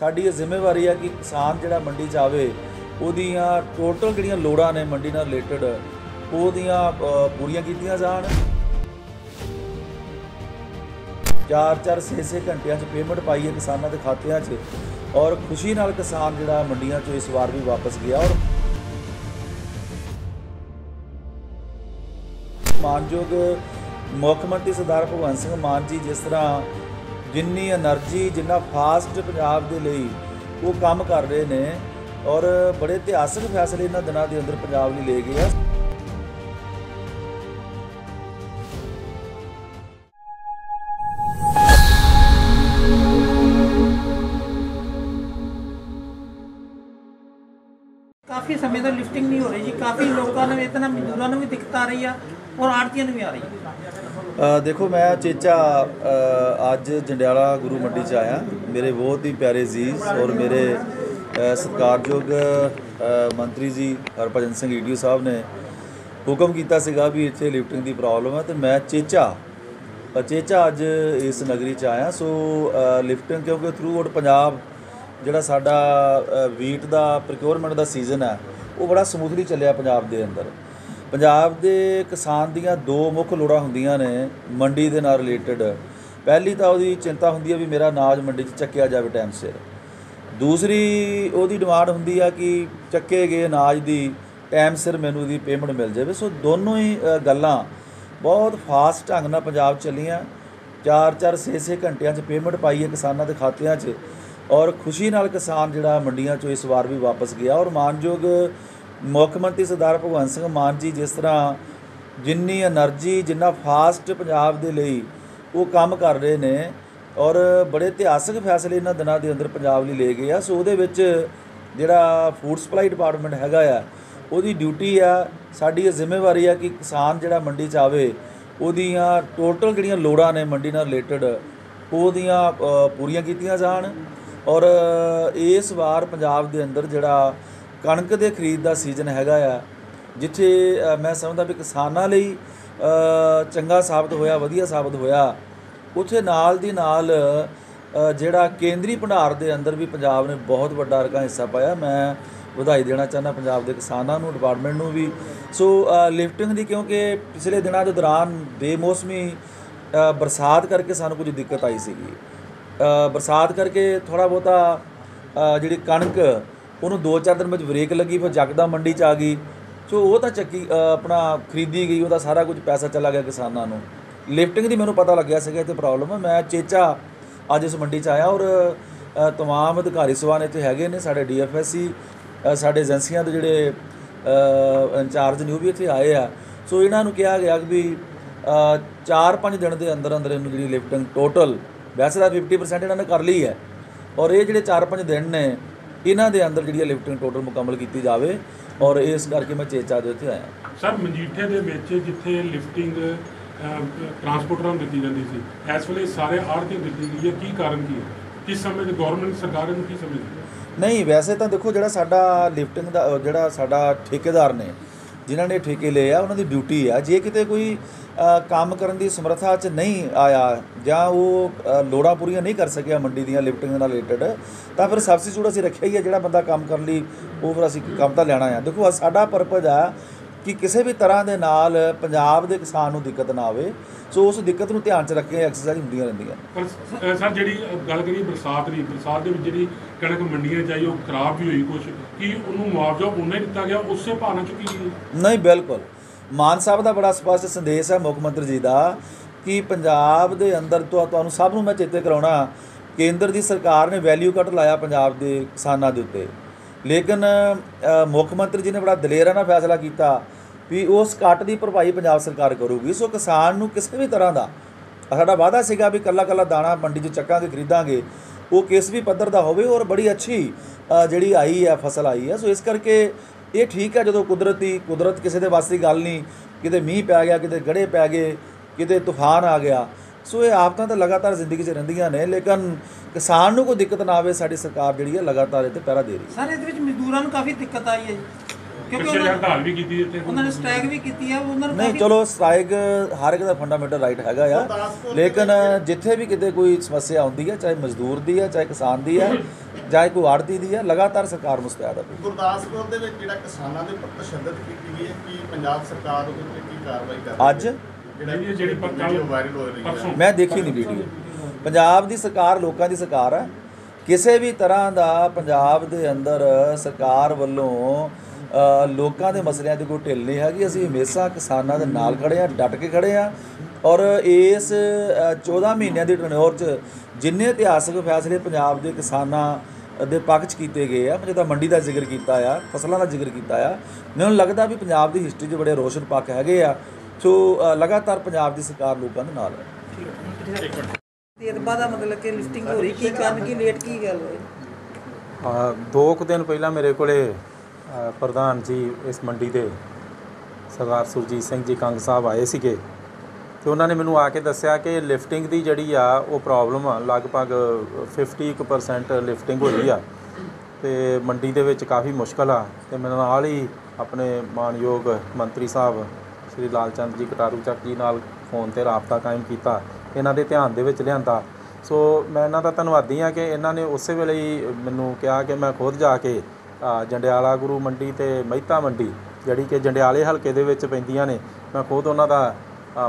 ਸਾਡੀ ਇਹ ਜ਼ਿੰਮੇਵਾਰੀ ਹੈ ਕਿ ਕਿਸਾਨ ਜਿਹੜਾ ਮੰਡੀ 'ਚ ਆਵੇ, ਉਹਦੀਆਂ ਟੋਟਲ ਜਿਹੜੀਆਂ ਲੋੜਾਂ ਨੇ ਮੰਡੀ ਨਾਲ ਰਿਲੇਟਡ ਉਹਦੀਆਂ ਪੂਰੀਆਂ ਕੀਤੀਆਂ ਜਾਣ। 4-4 6-6 ਘੰਟਿਆਂ 'ਚ ਪੇਮੈਂਟ ਪਾਈ ਹੈ ਕਿਸਾਨਾਂ ਦੇ ਖਾਤਿਆਂ 'ਚ, ਔਰ ਖੁਸ਼ੀ ਨਾਲ ਕਿਸਾਨ ਜਿਹੜਾ ਮੰਡੀਆਂ 'ਚੋਂ ਇਸ ਵਾਰ ਵੀ ਵਾਪਸ ਗਿਆ, ਔਰ ਮਾਨਯੋਗ ਮੁੱਖ ਮੰਤਰੀ ਸਰਦਾਰ ਭਗਵੰਤ ਸਿੰਘ ਮਾਨ ਜੀ ਜਿਸ ਤਰ੍ਹਾਂ ਜਿੰਨੀ એનર્ਜੀ ਜਿੰਨਾ ਫਾਸਟ ਪੰਜਾਬ ਦੇ ਲਈ ਉਹ ਕੰਮ ਕਰ ਰਹੇ ਨੇ ਔਰ ਬੜੇ ਇਤਿਹਾਸਕ ਫੈਸਲੇ ਇਹਨਾਂ ਦਿਨਾਂ ਦੇ ਅੰਦਰ ਪੰਜਾਬ ਲਈ ਲੈ ਗਏ ਆ। ਕਾਫੀ ਸਮੇਂ ਤੋਂ ਲਿਫਟਿੰਗ ਨਹੀਂ ਹੋ ਰਹੀ ਜੀ। ਕਾਫੀ ਲੋਕਾਂ ਨੂੰ ਇਤਨਾ ਮਜ਼ਦੂਰਾਂ ਨੂੰ ਵੀ ਦਿੱਕਤ ਆ ਰਹੀ ਆ ਔਰ ਆੜਤੀਆਂ ਨੂੰ ਵੀ ਆ ਰਹੀ ਆ। ਦੇਖੋ, ਮੈਂ ਚੇਚਾ ਅੱਜ ਜੰਡਿਆਲਾ ਗੁਰੂ ਮੰਡੀ ਚ ਆਇਆ। ਮੇਰੇ ਬਹੁਤ ਹੀ ਪਿਆਰੇ ਜ਼ੀਜ਼ ਔਰ ਮੇਰੇ ਸਤਿਕਾਰਯੋਗ ਮੰਤਰੀ ਜੀ ਹਰਭਜਨ ਸਿੰਘ ਈਡੀਓ ਸਾਹਿਬ ਨੇ ਹੁਕਮ ਕੀਤਾ ਸੀਗਾ ਵੀ ਇੱਥੇ ਲਿਫਟਿੰਗ ਦੀ ਪ੍ਰੋਬਲਮ ਹੈ ਤੇ ਮੈਂ ਚੇਚਾ ਚੇਚਾ ਅੱਜ ਇਸ ਨਗਰੀ ਚ ਆਇਆ। ਸੋ ਲਿਫਟਿੰਗ ਕਿਉਂਕਿ ਥਰੂ ਆਊਟ ਪੰਜਾਬ ਜਿਹੜਾ ਸਾਡਾ ਵੀਟ ਦਾ ਪ੍ਰੋਕਿਉਰਮੈਂਟ ਦਾ ਸੀਜ਼ਨ ਹੈ, ਉਹ ਬੜਾ ਸਮੂਥਲੀ ਚੱਲਿਆ ਪੰਜਾਬ ਦੇ ਅੰਦਰ। ਪੰਜਾਬ ਦੇ ਕਿਸਾਨ ਦੀਆਂ ਦੋ ਮੁੱਖ ਲੋੜਾਂ ਹੁੰਦੀਆਂ ਨੇ ਮੰਡੀ ਦੇ ਨਾਲ ਰਿਲੇਟਡ ਪਹਿਲੀ ਤਾਂ ਉਹਦੀ ਚਿੰਤਾ ਹੁੰਦੀ ਹੈ ਵੀ ਮੇਰਾ ਅਨਾਜ ਮੰਡੀ 'ਚ ਚੱਕਿਆ ਜਾਵੇ ਟਾਈਮ ਸਿਰ। ਦੂਸਰੀ, ਉਹਦੀ ਡਿਮਾਂਡ ਹੁੰਦੀ ਆ ਕਿ ਚੱਕੇ ਗਏ ਅਨਾਜ ਦੀ ਟਾਈਮ ਸਿਰ ਮੈਨੂੰ ਉਹਦੀ ਪੇਮੈਂਟ ਮਿਲ ਜਾਵੇ। ਸੋ ਦੋਨੋਂ ਹੀ ਗੱਲਾਂ ਬਹੁਤ ਫਾਸਟ ਢੰਗ ਨਾਲ ਪੰਜਾਬ ਚੱਲੀਆਂ। 4-4 6-6 ਘੰਟਿਆਂ 'ਚ ਪੇਮੈਂਟ ਪਾਈ ਹੈ ਕਿਸਾਨਾਂ ਦੇ ਖਾਤਿਆਂ 'ਚ। ਔਰ ਖੁਸ਼ੀ ਨਾਲ ਕਿਸਾਨ ਜਿਹੜਾ ਮੰਡੀਆਂ 'ਚੋਂ ਇਸ ਵਾਰ ਵੀ ਵਾਪਸ ਗਿਆ। ਔਰ ਮਾਨਯੋਗ ਮੁੱਖ ਮੰਤਰੀ ਸਰਦਾਰ ਭਗਵੰਤ ਸਿੰਘ ਮਾਨ ਜੀ ਜਿਸ ਤਰ੍ਹਾਂ ਜਿੰਨੀ એનર્ਜੀ ਜਿੰਨਾ ਫਾਸਟ ਪੰਜਾਬ ਦੇ ਲਈ ਉਹ ਕੰਮ ਕਰ ਰਹੇ ਨੇ ਔਰ ਬੜੇ ਇਤਿਹਾਸਕ ਫੈਸਲੇ ਇਹਨਾਂ ਦਿਨਾਂ ਦੇ ਅੰਦਰ ਪੰਜਾਬ ਲਈ ਲਏ ਗਏ ਆ। ਸੋ ਉਹਦੇ ਵਿੱਚ ਜਿਹੜਾ ਫੂਡ ਸਪਲਾਈ ਡਿਪਾਰਟਮੈਂਟ ਹੈਗਾ ਆ, ਉਹਦੀ ਡਿਊਟੀ ਆ, ਸਾਡੀ ਇਹ ਜ਼ਿੰਮੇਵਾਰੀ ਆ ਕਿ ਕਿਸਾਨ ਜਿਹੜਾ ਮੰਡੀ 'ਚ ਆਵੇ, ਉਹਦੀਆਂ ਟੋਟਲ ਜਿਹੜੀਆਂ ਲੋੜਾਂ ਨੇ ਮੰਡੀ ਨਾਲ ਰਿਲੇਟਡ ਉਹਦੀਆਂ ਪੂਰੀਆਂ ਕੀਤੀਆਂ ਜਾਣ ਔਰ ਇਸ ਵਾਰ ਪੰਜਾਬ ਦੇ ਅੰਦਰ ਜਿਹੜਾ ਕਣਕ ਦੇ ਖਰੀਦ ਦਾ ਸੀਜ਼ਨ ਹੈਗਾ ਆ, ਜਿੱਥੇ ਮੈਂ ਸਮਝਦਾ ਵੀ ਕਿਸਾਨਾਂ ਲਈ ਚੰਗਾ ਸਾਬਤ ਹੋਇਆ, ਵਧੀਆ ਸਾਬਤ ਹੋਇਆ। ਉੱਥੇ ਨਾਲ ਦੀ ਨਾਲ ਜਿਹੜਾ ਕੇਂਦਰੀ ਭੰਡਾਰ ਦੇ ਅੰਦਰ ਵੀ ਪੰਜਾਬ ਨੇ ਬਹੁਤ ਵੱਡਾ ਰਕਾ ਹਿੱਸਾ ਪਾਇਆ। ਮੈਂ ਵਧਾਈ ਦੇਣਾ ਚਾਹੁੰਦਾ ਪੰਜਾਬ ਦੇ ਕਿਸਾਨਾਂ ਨੂੰ, ਡਿਪਾਰਟਮੈਂਟ ਨੂੰ ਵੀ। ਸੋ ਲਿਫਟਿੰਗ ਦੀ ਕਿਉਂਕਿ ਪਿਛਲੇ ਦਿਨਾਂ ਦੇ ਦੌਰਾਨ ਬੇਮੌਸਮੀ ਬਰਸਾਤ ਕਰਕੇ ਸਾਨੂੰ ਕੁਝ ਦਿੱਕਤ ਆਈ ਸੀਗੀ। ਬਰਸਾਤ ਕਰਕੇ ਥੋੜਾ ਬਹੁਤਾ ਜਿਹੜੀ ਕਣਕ ਉਹਨੂੰ 2-4 ਦਿਨ ਵਿੱਚ ਬ੍ਰੇਕ ਲੱਗੀ ਫਿਰ ਜਗਦਾ ਮੰਡੀ ਚ ਆ ਗਈ। ਸੋ ਉਹ ਤਾਂ ਚੱਕੀ ਆਪਣਾ ਖਰੀਦੀ ਗਈ ਉਹਦਾ ਸਾਰਾ ਕੁਝ ਪੈਸਾ ਚਲਾ ਗਿਆ ਕਿਸਾਨਾਂ ਨੂੰ। ਲਿਫਟਿੰਗ ਦੀ ਮੈਨੂੰ ਪਤਾ ਲੱਗਿਆ ਸੀਗਾ ਇੱਥੇ ਪ੍ਰੋਬਲਮ ਹੈ ਮੈਂ ਚੇਚਾ ਅੱਜ ਇਸ ਮੰਡੀ ਚ ਆਇਆ ਔਰ ਅ, ਤਮਾਮ ਅਧਿਕਾਰੀ ਸਵਾਨ ਇੱਥੇ ਹੈਗੇ ਨੇ ਸਾਡੇ ਡੀਐਫਐਸਸੀ ਸਾਡੇ ਏਜੰਸੀਆਂ ਦੇ ਜਿਹੜੇ ਇੰਚਾਰਜ ਨੇ ਉਹ ਵੀ ਇੱਥੇ ਆਏ ਆ। ਸੋ ਇਹਨਾਂ ਨੂੰ ਕਿਹਾ ਗਿਆ ਕਿ ਵੀ 4-5 ਦਿਨ ਦੇ ਅੰਦਰ ਅੰਦਰ ਇਹਨੂੰ ਜਿਹੜੀ ਲਿਫਟਿੰਗ ਟੋਟਲ ਵੈਸੇ ਤਾਂ 50% ਇਹਨਾਂ ਨੇ ਕਰ ਲਈ ਹੈ। ਔਰ ਇਹ ਜਿਹੜੇ 4-5 ਦਿਨ ਨੇ ਇਹਨਾਂ ਦੇ ਅੰਦਰ ਜਿਹੜੀ ਲਿਫਟਿੰਗ ਟੋਟਲ ਮੁਕੰਮਲ ਕੀਤੀ ਜਾਵੇ ਔਰ ਇਸ ਕਰਕੇ ਮੈਂ ਚੇਚਾ ਦੇ ਉੱਤੇ ਆਇਆ। ਸਰ ਮਜੀਠੇ ਦੇ ਵਿੱਚ ਜਿੱਥੇ ਲਿਫਟਿੰਗ ਟਰਾਂਸਪੋਰਟਰਾਂ ਨੂੰ ਦਿੱਤੀ ਜਾਂਦੀ ਸੀ ਇਸ ਵੇਲੇ ਸਾਰੇ ਆੜਤੀ ਦਿੱਤੀ ਗਈ ਹੈ। ਕੀ ਕਾਰਨ ਕੀ ਹੈ? ਕਿਸ ਸਮੇਂ ਦੀ ਗਵਰਨਮੈਂਟ ਸਰਕਾਰ ਨੂੰ ਕੀ ਸਮਝਦੀ ਹੈ? ਨਹੀਂ ਵੈਸੇ ਤਾਂ ਦੇਖੋ ਜਿਹੜਾ ਸਾਡਾ ਲਿਫਟਿੰਗ ਦਾ ਜਿਹੜਾ ਸਾਡਾ ਠੇਕੇਦਾਰ ਨੇ ਜਿਨ੍ਹਾਂ ਨੇ ਠੇਕੇ ਲਏ ਆ, ਉਹਨਾਂ ਦੀ ਡਿਊਟੀ ਆ। ਜੇ ਕਿਤੇ ਕੋਈ ਕੰਮ ਕਰਨ ਦੀ ਸਮਰੱਥਾ 'ਚ ਨਹੀਂ ਆਇਆ ਜਾਂ ਉਹ ਲੋੜਾਂ ਪੂਰੀਆਂ ਨਹੀਂ ਕਰ ਸਕਿਆ ਮੰਡੀ ਦੀਆਂ ਲਿਫਟਿੰਗ ਨਾਲ ਰਿਲੇਟਡ, ਤਾਂ ਫਿਰ ਸਬਸਟੀਟਿਊਟ ਅਸੀਂ ਰੱਖਿਆ ਹੀ ਆ ਜਿਹੜਾ ਬੰਦਾ ਕੰਮ ਕਰਨ ਲਈ ਉਹ ਫਿਰ ਅਸੀਂ ਕੰਮ ਤਾਂ ਲੈਣਾ ਆ। ਦੇਖੋ, ਸਾਡਾ ਪਰਪਸ ਆ ਕਿ ਕਿਸੇ ਵੀ ਤਰ੍ਹਾਂ ਦੇ ਨਾਲ ਪੰਜਾਬ ਦੇ ਕਿਸਾਨ ਨੂੰ ਦਿੱਕਤ ਨਾ ਆਵੇ। ਸੋ ਉਸ ਦਿੱਕਤ ਨੂੰ ਧਿਆਨ 'ਚ ਰੱਖ ਕੇ ਐਕਸਰਸਾਈਜ਼ ਹੁੰਦੀਆਂ ਰਹਿੰਦੀਆਂ। ਪਰ ਅ, ਸਰ ਜਿਹੜੀ ਗੱਲ ਕਰੀਏ ਬਰਸਾਤ ਦੀ ਬਰਸਾਤ ਦੇ ਵਿੱਚ ਜਿਹੜੀ ਕਣਕ ਮੰਡੀਆਂ 'ਚ ਆਈ ਉਹ ਖਰਾਬ ਵੀ ਹੋਈ ਕੁਝ ਕੀ ਉਹਨੂੰ ਮੁਆਵਜ਼ਾ ਉਨਾ ਹੀ ਦਿੱਤਾ ਗਿਆ ਉਸੇ ਭਾਅ ਚੁੱਕੀ ਗਈ ਨਹੀਂ ਬਿਲਕੁਲ। ਮਾਨ ਸਾਹਿਬ ਦਾ ਬੜਾ ਸਪਸ਼ਟ ਸੰਦੇਸ਼ ਹੈ ਮੁੱਖ ਮੰਤਰੀ ਜੀ ਦਾ ਕਿ ਪੰਜਾਬ ਦੇ ਅੰਦਰ ਤੁਹਾ- ਤੁਹਾਨੂੰ ਸਭ ਨੂੰ ਮੈਂ ਚੇਤੇ ਕਰਾਉਣਾ ਕੇਂਦਰ ਦੀ ਸਰਕਾਰ ਨੇ ਵੈਲਿਊ ਕੱਟ ਲਾਇਆ ਪੰਜਾਬ ਦੇ ਕਿਸਾਨਾਂ ਦੇ ਉੱਤੇ। ਲੇਕਿਨ ਅ, ਮੁੱਖ ਮੰਤਰੀ ਜੀ ਨੇ ਬੜਾ ਦਲੇਰਾਂ ਨਾਲ ਫੈਸਲਾ ਕੀਤਾ। ਵੀ ਉਸ ਕੱਟ ਦੀ ਭਰਪਾਈ ਪੰਜਾਬ ਸਰਕਾਰ ਕਰੂਗੀ। ਸੋ ਕਿਸਾਨ ਨੂੰ ਕਿਸੇ ਵੀ ਤਰ੍ਹਾਂ ਦਾ ਸਾਡਾ ਵਾਅਦਾ ਸੀਗਾ ਵੀ ਕੱਲਾ ਕੱਲਾ ਦਾਣਾ ਮੰਡੀ 'ਚ ਚੱਕਾਂਗੇ, ਖਰੀਦਾਂਗੇ, ਉਹ ਕਿਸ ਵੀ ਪੱਧਰ ਦਾ ਹੋਵੇ ਔਰ ਬੜੀ ਅੱਛੀ ਜਿਹੜੀ ਆਈ ਹੈ, ਫਸਲ ਆਈ ਹੈ। ਸੋ ਇਸ ਕਰਕੇ ਇਹ ਠੀਕ ਹੈ ਜਦੋਂ ਕੁਦਰਤੀ, ਕੁਦਰਤ ਕਿਸੇ ਦੇ ਵੱਸ ਦੀ ਗੱਲ ਨਹੀਂ, ਕਿਤੇ ਮੀਂਹ ਪੈ ਗਿਆ, ਕਿਤੇ ਗੜੇ ਪੈ ਗਏ, ਕਿਤੇ ਤੂਫਾਨ ਆ ਗਿਆ। ਸੋ ਇਹ ਆਫਤਾਂ ਤਾਂ ਲਗਾਤਾਰ ਜ਼ਿੰਦਗੀ 'ਚ ਰਹਿੰਦੀਆਂ ਨੇ, ਲੇਕਿਨ ਕਿਸਾਨ ਨੂੰ ਕੋਈ ਦਿੱਕਤ ਨਾ ਆਵੇ, ਸਾਡੀ ਸਰਕਾਰ ਜਿਹੜੀ ਹੈ ਲਗਾਤਾਰ ਇਹ ਤੇ ਪਹਿਰਾ ਦੇ ਰਹੀ ਹੈ। ਸਰ, ਇਹਦੇ ਵਿੱਚ ਮਜ਼ਦੂਰਾਂ ਨੂੰ ਕਾਫੀ ਦਿੱਕਤ ਆਈ ਹੈ ਜੀ। ਕਿਉਂਕਿ ਪਿੱਛੇ ਉਹਨਾਂ- ਹੜਤਾਲ ਵੀ ਕੀਤੀ ਇੱਥੇ ਉਹਨਾਂ ਨੇ ਸਟ੍ਰਾਈਕ ਵੀ ਕੀਤੀ ਆ ਉਹਨਾਂ ਨੂੰ ਨਹੀਂ ਕਾਫੀ- ਚਲੋ ਸਟ੍ਰਾਈਕ ਹਰ ਇੱਕ ਦਾ ਫੰਡਾਮੈਂਟਲ ਰਾਈਟ ਹੈਗਾ ਆ ਲੇਕਿਨ ਜਿੱਥੇ ਵੀ ਕਿਤੇ ਕੋਈ ਸਮੱਸਿਆ ਆਉਂਦੀ ਹੈ ਚਾਹੇ ਮਜ਼ਦੂਰ ਦੀ ਹੈ ਚਾਹੇ ਕਿਸਾਨ ਦੀ ਹੈ ਚਾਹੇ ਕੋਈ ਆੜਤੀ ਦੀ ਹੈ ਲਗਾਤਾਰ ਸਰਕਾਰ ਮੁਸਤੈਦ ਹੈ ਗੁਰਦਾਸਪੁਰ ਦੇ ਵਿੱਚ ਜਿਹੜਾ ਕਿਸਾਨਾਂ ਦੇ ਉੱਪਰ ਤਸ਼ੱਦਦ ਕੀਤੀ ਗਈ ਹੈ ਕੀ ਪੰਜਾਬ ਸਰਕਾਰ ਉਹਦੇ ਉੱਤੇ ਕੀ ਕਾਰਵਾਈ ਕਰ ਰਹੀ ਹੈ? ਅੱਜ? ਜਿਹੜਾ ਜਿਹੜੀ- ਜਿਹੜੀ ਪਰ ਕੱਲ੍ਹ ਵੀਡੀਓ ਹੋ ਰਹੀ ਪਰਸੋਂ। ਹੈ ਮੈਂ ਦੇਖੀ ਨਹੀਂ ਵੀਡੀਓ ਪੰਜਾਬ ਦੀ ਸਰਕਾਰ ਲੋਕਾਂ ਦੀ ਸਰਕਾਰ ਹੈ ਕਿਸੇ ਵੀ ਤਰ੍ਹਾਂ ਦਾ ਪੰਜਾਬ ਦੇ ਅੰਦਰ ਸਰਕਾਰ ਵੱਲੋਂ ਲੋਕਾਂ ਦੇ ਮਸਲਿਆਂ ਦੀ ਕੋਈ ਢਿੱਲ ਨਹੀਂ ਹੈਗੀ। ਅਸੀਂ ਹਮੇਸ਼ਾ ਕਿਸਾਨਾਂ ਦੇ ਨਾਲ ਖੜੇ ਆ ਡਟ ਕੇ ਖੜੇ ਆ ਔਰ ਇਸ ਅ, 14 ਮਹੀਨਿਆਂ ਦੀ ਟਨਿਓਰ 'ਚ ਜਿੰਨੇ ਇਤਿਹਾਸਕ ਫੈਸਲੇ ਪੰਜਾਬ ਦੇ ਕਿਸਾਨਾਂ ਦੇ ਪੱਖ 'ਚ ਕੀਤੇ ਗਏ ਆ ਜਿੱਦਾਂ ਮੰਡੀ ਦਾ ਜ਼ਿਕਰ ਕੀਤਾ ਆ ਫਸਲਾਂ ਦਾ ਜ਼ਿਕਰ ਕੀਤਾ ਆ ਮੈਨੂੰ ਲੱਗਦਾ ਵੀ ਪੰਜਾਬ ਦੀ ਹਿਸਟਰੀ 'ਚ ਬੜੇ ਰੋਸ਼ਨ ਪੱਖ ਹੈਗੇ ਆ। ਸੋ ਲਗਾਤਾਰ ਪੰਜਾਬ ਦੀ ਸਰਕਾਰ ਲੋਕਾਂ ਦੇ ਨਾਲ ਹੈ। ਬਾਅਦ ਆ ਮਤਲਬ ਕਿ ਲਿਫਟਿੰਗ ਹੋ ਰਹੀ ਕੀ ਕਾਰਨ ਕੀ ਲੇਟ ਕੀ ਗੱਲ ਹੋਈ? ਆ, ਦੋ ਕੁ ਦਿਨ ਪਹਿਲਾਂ ਮੇਰੇ ਕੋਲੇ ਪ੍ਰਧਾਨ ਜੀ ਇਸ ਮੰਡੀ ਦੇ ਸਰਦਾਰ ਸੁਰਜੀਤ ਸਿੰਘ ਜੀ ਕੰਗ ਸਾਹਿਬ ਆਏ ਸੀਗੇ ਤੇ ਉਹਨਾਂ ਨੇ ਮੈਨੂੰ ਆ ਕੇ ਦੱਸਿਆ ਕਿ ਲਿਫਟਿੰਗ ਦੀ ਜਿਹੜੀ ਆ ਉਹ ਪ੍ਰੋਬਲਮ ਆ, ਲਗਭਗ 50% ਲਿਫਟਿੰਗ ਹੋਈ ਆ ਤੇ ਮੰਡੀ ਦੇ ਵਿੱਚ ਕਾਫੀ ਮੁਸ਼ਕਲ ਆ ਤੇ ਮੇਰੇ ਨਾਲ ਹੀ ਆਪਣੇ ਮਾਨਯੋਗ ਮੰਤਰੀ ਸਾਹਿਬ ਸ਼੍ਰੀ ਲਾਲਚੰਦ ਜੀ ਕਟਾਰੂ ਚੱਕ ਜੀ ਨਾਲ ਫੋਨ ਤੇ ਰਾਬਤਾ ਕਾਇਮ ਕੀਤਾ, ਇਹਨਾਂ ਦੇ ਧਿਆਨ ਦੇ ਵਿੱਚ ਲਿਆਂਦਾ। ਸੋ ਮੈਂ ਇਹਨਾਂ ਦਾ ਧੰਨਵਾਦੀ ਆ ਕਿ ਇਹਨਾਂ ਨੇ ਉਸੇ ਵੇਲੇ ਹੀ ਮੈਨੂੰ ਕਿਹਾ ਕਿ ਮੈਂ ਖੁਦ ਜਾ ਕੇ ਜੰਡਿਆਲਾ ਗੁਰੂ ਮੰਡੀ ਤੇ ਮਹਿਤਾ ਮੰਡੀ, ਜਿਹੜੀ ਕਿ ਜੰਡਿਆਲੇ ਹਲਕੇ ਦੇ ਵਿੱਚ ਪੈਂਦੀਆਂ ਨੇ। ਮੈਂ ਖੁਦ ਉਹਨਾਂ ਦਾ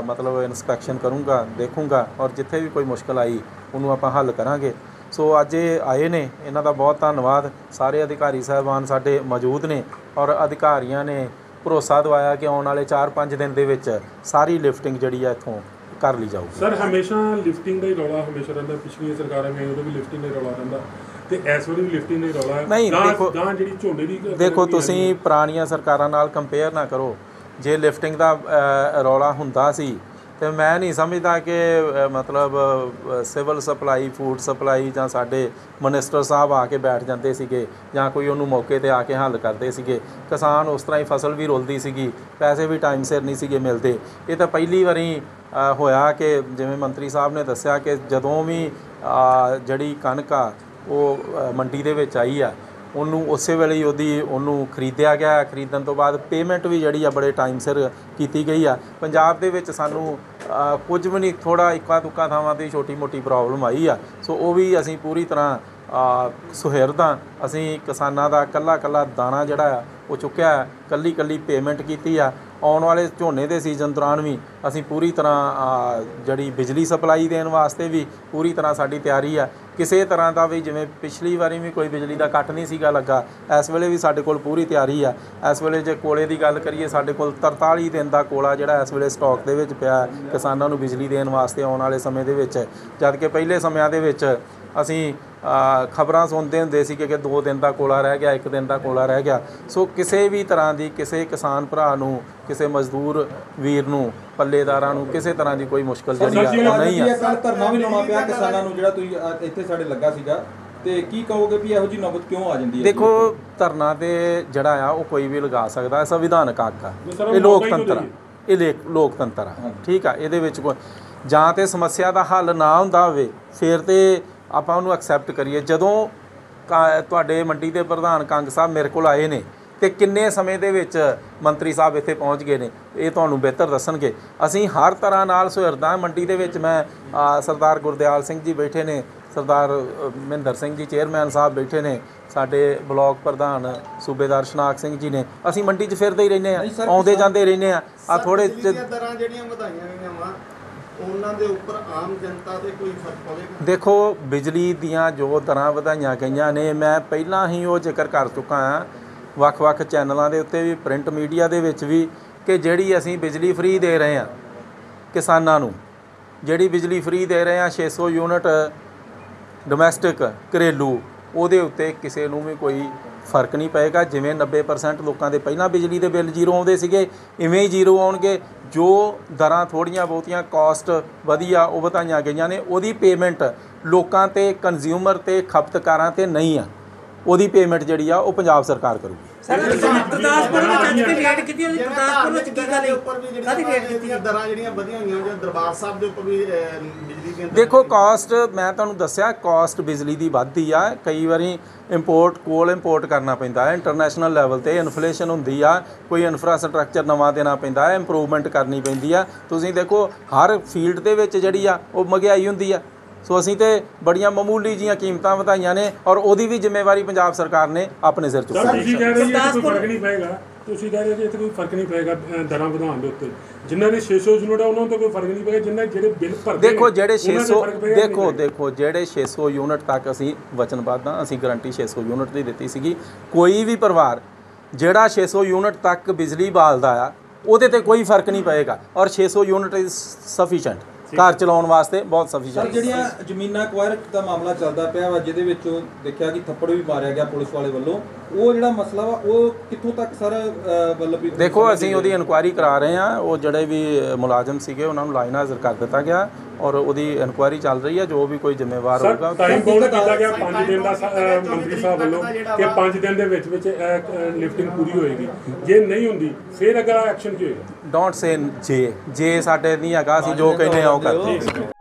ਮਤਲਬ ਇਨਸਪੈਕਸ਼ਨ ਕਰੂੰਗਾ, ਦੇਖੂੰਗਾ ਔਰ ਜਿੱਥੇ ਵੀ ਕੋਈ ਮੁਸ਼ਕਲ ਆਈ, ਉਹਨੂੰ ਆਪਾਂ ਹੱਲ ਕਰਾਂਗੇ। ਸੋ ਅੱਜ ਇਹ ਆਏ ਨੇ, ਇਹਨਾਂ ਦਾ ਬਹੁਤ ਧੰਨਵਾਦ। ਸਾਰੇ ਅਧਿਕਾਰੀ ਸਾਹਿਬਾਨ ਸਾਡੇ ਮੌਜੂਦ ਨੇ ਔਰ ਅਧਿਕਾਰੀਆਂ ਨੇ ਭਰੋਸਾ ਦਵਾਇਆ ਕਿ ਆਉਣ ਵਾਲੇ 4-5 ਦਿਨ ਦੇ ਵਿੱਚ ਸਾਰੀ ਲਿਫਟਿੰਗ ਜਿਹੜੀ ਆ ਇੱਥੋਂ ਕਰ ਲਈ ਜਾਊਗੀ। ਸਰ, ਹਮੇਸ਼ਾ ਲਿਫਟਿੰਗ ਦਾ ਹੀ ਰੌਲਾ ਹਮੇਸ਼ਾ ਰਹਿੰਦਾ। ਪਿਛਲੀਆਂ ਸਰਕਾਰਾਂ ਵਿੱਚ ਉਦੋਂ ਵੀ ਲਿਫਟਿੰਗ ਦਾ ਰੌਲਾ ਰਹਿੰਦਾ। ਤੇ ਇਸ ਵਾਰੀ ਵੀ ਲਿਫਟਿੰਗ ਦਾ ਹੀ ਰੌਲਾ ਹੈ। ਨਹੀਂ, ਗਾਂਹ- ਦੇਖੋ- ਗਾਂਹ ਜਿਹੜੀ ਝੋਨੇ ਦੀ ਕ- ਦੇਖੋ ਕਣਕ ਦੀ ਤੁਸੀਂ ਪੁਰਾਣੀਆਂ ਸਰਕਾਰਾਂ ਨਾਲ ਕੰਪੇਅਰ ਨਾ ਕਰੋ। ਜੇ ਲਿਫਟਿੰਗ ਦਾ ਅ, ਰੌਲਾ ਹੁੰਦਾ ਸੀ ਤੇ ਮੈਂ ਨਹੀਂ ਸਮਝਦਾ ਕਿ ਅ, ਮਤਲਬ ਅ, ਸਿਵਲ ਸਪਲਾਈ ਫੂਡ ਸਪਲਾਈ ਜਾਂ ਸਾਡੇ ਮਿਨਿਸਟਰ ਸਾਹਿਬ ਆ ਕੇ ਬੈਠ ਜਾਂਦੇ ਸੀਗੇ ਜਾਂ ਕੋਈ ਉਹਨੂੰ ਮੌਕੇ ਤੇ ਆ ਕੇ ਹੱਲ ਕਰਦੇ ਸੀਗੇ। ਕਿਸਾਨ ਉਸ ਤਰ੍ਹਾਂ ਹੀ ਫਸਲ ਵੀ ਰੁਲਦੀ ਸੀਗੀ ਪੈਸੇ ਵੀ ਟਾਈਮ ਸਿਰ ਨਹੀਂ ਸੀਗੇ ਮਿਲਦੇ। ਇਹ ਤਾਂ ਪਹਿਲੀ ਵਾਰੀ ਅ, ਹੋਇਆ ਕਿ ਜਿਵੇਂ ਮੰਤਰੀ ਸਾਹਿਬ ਨੇ ਦੱਸਿਆ ਕਿ ਜਦੋਂ ਵੀ ਅ, ਜਿਹੜੀ ਕਣਕ ਆ ਉਹ ਮੰਡੀ ਦੇ ਵਿੱਚ ਆਈ ਆ ਉਹਨੂੰ ਉਸੇ ਵੇਲੇ ਹੀ ਉਹਦੀ ਉਹਨੂੰ ਖਰੀਦਿਆ ਗਿਆ। ਖਰੀਦਣ ਤੋਂ ਬਾਅਦ ਪੇਮੈਂਟ ਵੀ ਜਿਹੜੀ ਆ ਬੜੇ ਟਾਈਮ ਸਿਰ ਕੀਤੀ ਗਈ ਆ। ਪੰਜਾਬ ਦੇ ਵਿੱਚ ਸਾਨੂੰ ਕੁਝ ਵੀ ਨਹੀਂ ਥੋੜਾ ਇੱਕਾ ਦੁੱਕਾ ਥਾਵਾਂ ਤੇ ਛੋਟੀ ਮੋਟੀ ਪ੍ਰੋਬਲਮ ਆਈ ਆ। ਸੋ ਉਹ ਵੀ ਅਸੀਂ ਪੂਰੀ ਤਰ੍ਹਾਂ ਅ, ਸੁਹਿਰਦਾਂ ਅਸੀਂ ਕਿਸਾਨਾਂ ਦਾ ਕੱਲਾ ਕੱਲਾ ਦਾਣਾ ਜਿਹੜਾ ਆ ਉਹ ਚੁੱਕਿਆ ਹੈ ਕੱਲੀ ਕੱਲੀ ਪੇਮੈਂਟ ਕੀਤੀ ਆ। ਆਉਣ ਵਾਲੇ ਝੋਨੇ ਦੇ ਸੀਜ਼ਨ ਦੌਰਾਨ ਵੀ ਅਸੀਂ ਪੂਰੀ ਤਰ੍ਹਾਂ ਜਿਹੜੀ ਬਿਜਲੀ ਸਪਲਾਈ ਦੇਣ ਵਾਸਤੇ ਵੀ ਪੂਰੀ ਤਰ੍ਹਾਂ ਸਾਡੀ ਤਿਆਰੀ ਆ। ਕਿਸੇ ਤਰ੍ਹਾਂ ਦਾ ਵੀ ਜਿਵੇਂ ਪਿਛਲੀ ਵਾਰੀ ਵੀ ਕੋਈ ਬਿਜਲੀ ਦਾ ਕੱਟ ਨਹੀਂ ਸੀਗਾ ਲੱਗਾ, ਇਸ ਵੇਲੇ ਵੀ ਸਾਡੇ ਕੋਲ ਪੂਰੀ ਤਿਆਰੀ ਆ। ਇਸ ਵੇਲੇ ਜੇ ਕੋਲੇ ਦੀ ਗੱਲ ਕਰੀਏ, ਸਾਡੇ ਕੋਲ 43 ਦਿਨ ਦਾ ਕੋਲਾ ਜਿਹੜਾ ਇਸ ਵੇਲੇ ਸਟਾਕ ਦੇ ਵਿੱਚ ਪਿਆ ਕਿਸਾਨਾਂ ਨੂੰ ਬਿਜਲੀ ਦੇਣ ਵਾਸਤੇ ਆਉਣ ਵਾਲੇ ਸਮੇਂ ਦੇ ਵਿੱਚ। ਜਦ ਕਿ ਪਹਿਲੇ ਸਮਿਆਂ ਦੇ ਵਿੱਚ ਅਸੀਂ ਖਬਰਾਂ ਸੁਣਦੇ ਹੁੰਦੇ ਸੀ ਕਿ ਕਿ 2 ਦਿਨ ਦਾ ਕੋਲਾ ਰਹਿ ਗਿਆ 1 ਦਿਨ ਦਾ ਕੋਲਾ ਰਹਿ ਗਿਆ। ਸੋ ਕਿਸੇ ਵੀ ਤਰ੍ਹਾਂ ਦੀ ਕਿਸੇ ਕਿਸਾਨ ਭਰਾ ਨੂੰ ਕਿਸੇ ਮਜ਼ਦੂਰ ਵੀਰ ਨੂੰ ਪੱਲੇਦਾਰਾਂ ਨੂੰ ਕਿਸੇ ਤਰ੍ਹਾਂ ਦੀ ਕੋਈ ਮੁਸ਼ਕਲ ਜਿਹੜੀ ਆ ਨਹੀਂ ਆ। ਕੱਲ ਧਰਨਾ ਵੀ ਲਾਉਣਾ ਪਿਆ ਕਿਸਾਨਾਂ ਨੂੰ ਜਿਹੜਾ ਤੁਸੀਂ ਇੱਥੇ ਸਾਡੇ ਲੱਗਾ ਸੀਗਾ। ਤੇ ਕੀ ਕਹੋਗੇ ਵੀ ਇਹੋ ਜੀ ਨੌਬਤ ਕਿਉਂ ਆ ਜਾਂਦੀ ਹੈ? ਦੇਖੋ ਧਰਨਾ ਤੇ ਜਿਹੜਾ ਆ ਉਹ ਕੋਈ ਵੀ ਲਗਾ ਸਕਦਾ ਹੈ ਸੰਵਿਧਾਨਕ ਹੱਕ ਆ। ਇਹ ਲੋਕਤੰਤਰ ਆ? ਇਹ ਲੇਕ- ਲੋਕਤੰਤਰ ਆ। ਠੀਕ ਆ ਇਹਦੇ ਵਿੱਚ ਕੋਈ ਜਾਂ ਤੇ ਸਮੱਸਿਆ ਦਾ ਹੱਲ ਨਾ ਹੁੰਦਾ ਹੋਵੇ ਫਿਰ ਤੇ ਆਪਾਂ ਉਹਨੂੰ ਐਕਸੈਪਟ ਕਰੀਏ। ਜਦੋਂ ਤੁਹਾਡੇ ਮੰਡੀ ਦੇ ਪ੍ਰਧਾਨ ਕੰਗ ਸਾਹਿਬ ਮੇਰੇ ਕੋਲ ਆਏ ਨੇ ਤੇ ਕਿੰਨੇ ਸਮੇਂ ਦੇ ਵਿੱਚ ਮੰਤਰੀ ਸਾਹਿਬ ਇੱਥੇ ਪਹੁੰਚ ਗਏ ਨੇ ਇਹ ਤੁਹਾਨੂੰ ਬਿਹਤਰ ਦੱਸਣਗੇ। ਅਸੀਂ ਹਰ ਤਰ੍ਹਾਂ ਨਾਲ ਸੁਹਿਰਦਾਂ ਮੰਡੀ ਦੇ ਵਿੱਚ ਮੈਂ ਸਰਦਾਰ ਗੁਰਦਿਆਲ ਸਿੰਘ ਜੀ ਬੈਠੇ ਨੇ ਸਰਦਾਰ ਮਹਿੰਦਰ ਸਿੰਘ ਜੀ ਚੇਅਰਮੈਨ ਸਾਹਿਬ ਬੈਠੇ ਨੇ ਸਾਡੇ ਬਲਾਕ ਪ੍ਰਧਾਨ ਸੂਬੇਦਾਰ ਸ਼ਨਾਕ ਸਿੰਘ ਜੀ ਨੇ। ਅਸੀਂ ਮੰਡੀ 'ਚ ਫਿਰਦੇ ਹੀ ਰਹਿੰਦੇ ਆ ਆਉਂਦੇ ਜਾਂਦੇ ਰਹਿੰਦੇ ਆ ਆ ਥੋੜੇ ਦਰਾਂ ਜਿਹੜੀਆਂ ਵਧਾਈਆਂ ਗਈਆਂ ਵਾ ਉਹਨਾਂ ਦੇ ਉੱਪਰ ਆਮ ਜਨਤਾ ਤੇ ਕੋਈ ਫ਼ਰਕ ਪਵੇਗਾ? ਦੇਖੋ, ਬਿਜਲੀ ਦੀਆਂ ਜੋ ਤਰ੍ਹਾਂ ਵਧਾਈਆਂ ਗਈਆਂ ਨੇ, ਮੈਂ ਪਹਿਲਾਂ ਹੀ ਉਹ ਜ਼ਿਕਰ ਕਰ ਚੁੱਕਾ ਹਾਂ। ਵੱਖ-ਵੱਖ ਚੈਨਲਾਂ ਦੇ ਉੱਤੇ ਵੀ, ਪ੍ਰਿੰਟ ਮੀਡੀਆ ਦੇ ਵਿੱਚ ਵੀ, ਕਿ ਜਿਹੜੀ ਅਸੀਂ ਬਿਜਲੀ ਫ੍ਰੀ ਦੇ ਰਹੇ ਹਾਂ ਕਿਸਾਨਾਂ ਨੂੰ, ਜਿਹੜੀ ਬਿਜਲੀ ਫ੍ਰੀ ਦੇ ਰਹੇ ਹਾਂ 600 ਯੂਨਿਟ, ਡੋਮੈਸਟਿਕ ਘਰੇਲੂ, ਉਹਦੇ ਉੱਤੇ ਕਿਸੇ ਨੂੰ ਵੀ ਕੋਈ ਫ਼ਰਕ ਨਹੀਂ ਪਏਗਾ। ਜਿਵੇਂ 90% ਲੋਕਾਂ ਦੇ ਪਹਿਲਾਂ ਬਿਜਲੀ ਦੇ ਬਿੱਲ ਜ਼ੀਰੋ ਆਉਂਦੇ ਸੀਗੇ, ਇਵੇਂ ਹੀ ਜ਼ੀਰੋ ਆਉਣਗੇ। ਜੋ ਦਰਾਂ ਥੋੜੀਆਂ ਬਹੁਤੀਆਂ ਕਾਸਟ ਵਧੀਆ ਉਹ ਵਧਾਈਆਂ ਗਈਆਂ ਨੇ, ਉਹਦੀ ਪੇਮੈਂਟ ਲੋਕਾਂ ਤੇ ਕੰਜ਼ਿਊਮਰ ਤੇ ਖਪਤਕਾਰਾਂ ਤੇ ਨਹੀਂ ਆ। ਉਹਦੀ ਪੇਮੈਂਟ ਜਿਹੜੀ ਆ, ਉਹ ਪੰਜਾਬ ਸਰਕਾਰ ਕਰੂਗੀ। ਸਰ ਗੁਰਦਾਸਪੁਰ ਵਿੱਚ ਅੱਜ ਵੀ ਰੇਡ ਕੀਤੀ ਉਹਦੀ ਗੁਰਦਾਸਪੁਰ ਵਿੱਚ ਕੀ ਗੱਲ ਹੈ ਕਾਦੀ ਰੇਡ ਕੀਤੀ ਜਿਹੜੀਆਂ ਦਰਾਂ ਜਿਹੜੀਆਂ ਵਧੀਆਂ ਹੋਈਆਂ ਜਾਂ ਦਰਬਾਰ ਸਾਹਿਬ ਦੇ ਉੱਪਰ ਵੀ ਬਿਜਲੀ ਦੀਆਂ ਦੇਖੋ ਕਾਸਟ ਮੈਂ ਤੁਹਾਨੂੰ ਦੱਸਿਆ ਕਾਸਟ ਬਿਜਲੀ ਦੀ ਵੱਧਦੀ ਆ। ਕਈ ਵਾਰੀ ਇੰਪੋਰਟ ਕੋਲ ਇੰਪੋਰਟ ਕਰਨਾ ਪੈਂਦਾ ਹੈ। ਇੰਟਰਨੈਸ਼ਨਲ ਲੈਵਲ ਤੇ ਇਨਫਲੇਸ਼ਨ ਹੁੰਦੀ ਆ। ਕੋਈ ਇਨਫਰਾਸਟ੍ਰਕਚਰ ਨਵਾਂ ਦੇਣਾ ਪੈਂਦਾ ਹੈ ਇੰਪਰੂਵਮੈਂਟ ਕਰਨੀ ਪੈਂਦੀ ਆ। ਤੁਸੀਂ ਦੇਖੋ ਹਰ ਫੀਲਡ ਦੇ ਵਿੱਚ ਜਿਹੜੀ ਆ ਉਹ ਮਹਿੰਗਾਈ ਹੁੰਦੀ ਆ। ਸੋ ਅਸੀਂ ਤੇ ਬੜੀਆਂ ਮਾਮੂਲੀ ਜੀਆਂ ਕੀਮਤਾਂ ਵਧਾਈਆਂ ਨੇ ਔਰ ਉਹਦੀ ਵੀ ਜ਼ਿੰਮੇਵਾਰੀ ਪੰਜਾਬ ਸਰਕਾਰ ਨੇ ਆਪਣੇ ਸਿਰ ਚੁੱਕੀ ਤੁਸੀਂ ਕਹਿ ਰਹੇ ਜੀ ਕੋਈ ਫ਼ਰਕ ਨਹੀਂ ਪਏਗਾ। ਤੁਸੀਂ ਕਹਿ ਰਹੇ ਜੀ ਇੱਥੇ ਕੋਈ ਫ਼ਰਕ ਨਹੀਂ ਪਏਗਾ ਦਰਾਂ ਵਧਾਉਣ ਦੇ ਉੱਤੇ। ਜਿਨ੍ਹਾਂ ਦੇ 600 ਯੂਨਿਟ ਆ ਉਹਨਾਂ ਤੋਂ ਕੋਈ ਫ਼ਰਕ ਨਹੀਂ ਪਏਗਾ। ਜਿਨ੍ਹਾਂ ਜਿਹੜੇ ਬਿੱਲ ਭਰਦੇ ਦੇਖੋ ਨੇ, ਜਿਹੜੇ ਉਹਨਾਂ ਤੇ 600 ਫ਼ਰਕ ਪਏਗਾ ਕਿ ਦੇਖੋ? ਦੇਖੋ ਜਿਹੜੇ 600 ਯੂਨਿਟ ਤੱਕ ਅਸੀਂ ਵਚਨਬੱਧ ਹਾਂ ਅਸੀਂ ਗਾਰੰਟੀ 600 ਯੂਨਿਟ ਦੀ ਦਿੱਤੀ ਸੀਗੀ। ਕੋਈ ਵੀ ਪਰਿਵਾਰ ਜਿਹੜਾ 600 ਯੂਨਿਟ ਤੱਕ ਬਿਜਲੀ ਬਾਲਦਾ ਆ ਉਹਦੇ ਤੇ ਕੋਈ ਫ਼ਰਕ ਨਹੀਂ ਪਏਗਾ। ਔਰ 600 ਯੂਨਿਟ ਇਜ਼ ਸਫੀਸ਼ੀਐਂਟ ਘਰ ਚਲਾਉਣ ਵਾਸਤੇ ਬਹੁਤ ਸਰ ਸਫੀਸ਼ੀਐਂਟ ਜਿਹੜੀਆਂ ਜ਼ਮੀਨਾਂ ਅਕਵਾਇਰ ਦਾ ਮਾਮਲਾ ਚੱਲਦਾ ਪਿਆ ਵਾ ਜਿਹਦੇ ਵਿੱਚ ਦੇਖਿਆ ਕਿ ਥੱਪੜ ਵੀ ਮਾਰਿਆ ਗਿਆ ਪੁਲਿਸ ਵਾਲੇ ਵੱਲੋਂ ਉਹ ਜਿਹੜਾ ਮਸਲਾ ਵਾ ਉਹ ਕਿੱਥੋਂ ਤੱਕ ਸਰ ਮਤਲਬ ਵੀ ਦੇਖੋ ਅਸੀਂ ਉਹਦੀ ਇਨਕੁਆਇਰੀ ਕਰਾ ਰਹੇ ਹਾਂ। ਉਹ ਜਿਹੜੇ ਵੀ ਮੁਲਾਜ਼ਮ ਸੀਗੇ ਉਹਨਾਂ ਨੂੰ ਲਾਈਨ ਹਾਜ਼ਰ ਕਰ ਦਿੱਤਾ ਗਿਆ ਔਰ ਉਹਦੀ ਇਨਕੁਆਇਰੀ ਚੱਲ ਰਹੀ ਹੈ। ਜੋ ਵੀ ਕੋਈ ਜ਼ਿੰਮੇਵਾਰ ਸਰ ਹੋਊਗਾ ਟਾਈਮ ਬਾਉਂਡ ਕੀਤਾ ਗਿਆ 5 ਦਿਨ ਦਾ ਮੰਤਰੀ ਸਾਹਿਬ ਵੱਲੋਂ ਕਿ 5 ਦਿਨ ਦੇ ਵਿੱਚ ਵਿੱਚ ਲਿਫਟਿੰਗ ਪੂਰੀ ਹੋਏਗੀ। ਜੇ ਨਹੀਂ ਹੁੰਦੀ ਫਿਰ ਅਗਲਾ ਐਕਸ਼ਨ ਕੀ ਹੋਏਗਾ? ਡੋਂਟ ਸੇ ਜੇ। ਜੇ ਸਾਡੇ ਨਹੀਂ ਹੈਗਾ ਅਸੀਂ ਜੋ ਕਹਿੰਦੇ ਆ ਉਹ ਕਰਦੇ